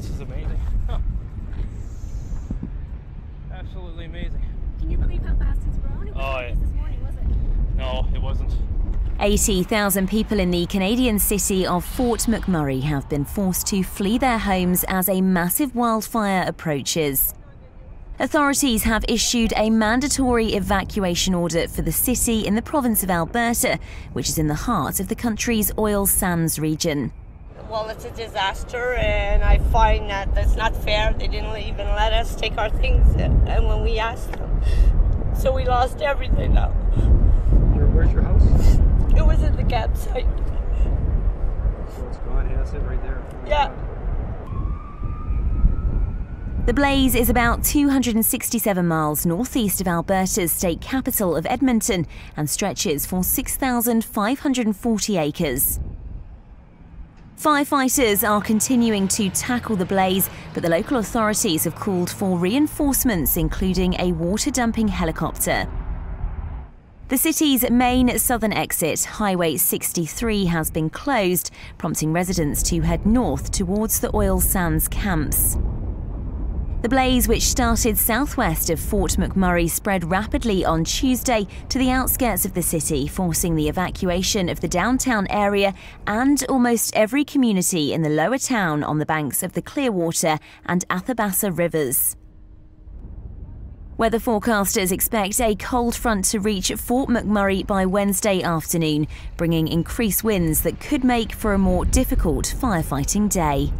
this is amazing. Huh. Absolutely amazing. Can you believe how fast it's grown? It was Oh, like yeah. this this morning, was it? No, it wasn't. 80,000 people in the Canadian city of Fort McMurray have been forced to flee their homes as a massive wildfire approaches. Authorities have issued a mandatory evacuation order for the city in the province of Alberta, which is in the heart of the country's oil sands region. Well, it's a disaster, and I find that that's not fair. They didn't even let us take our things, and when we asked them, so we lost everything now. Where, where's your house? It was at the campsite. So it's gone. That's it right there. Yeah. The blaze is about 267 miles northeast of Alberta's state capital of Edmonton and stretches for 6,540 acres. Firefighters are continuing to tackle the blaze, but the local authorities have called for reinforcements, including a water dumping helicopter. The city's main southern exit, Highway 63, has been closed, prompting residents to head north towards the oil sands camps. The blaze, which started southwest of Fort McMurray, spread rapidly on Tuesday to the outskirts of the city, forcing the evacuation of the downtown area and almost every community in the lower town on the banks of the Clearwater and Athabasca rivers. Weather forecasters expect a cold front to reach Fort McMurray by Wednesday afternoon, bringing increased winds that could make for a more difficult firefighting day.